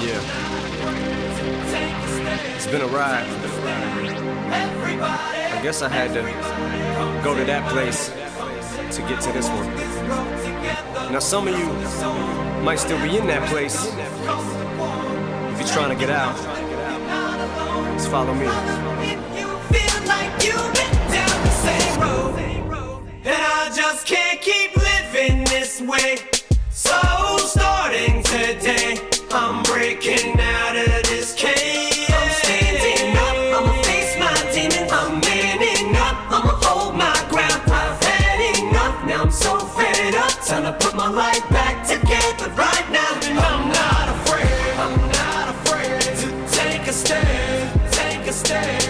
Yeah. It's been a ride. I guess I had to go to that place to get to this one. Now, some of you might still be in that place. If you're trying to get out, just follow me. just breaking out of this cage. I'm standing up, I'ma face my demons. I'm manning up, I'ma hold my ground. I've had enough, now I'm so fed up. Time to put my life back together right now. And I'm not afraid, I'm not afraid to take a stand, take a stand.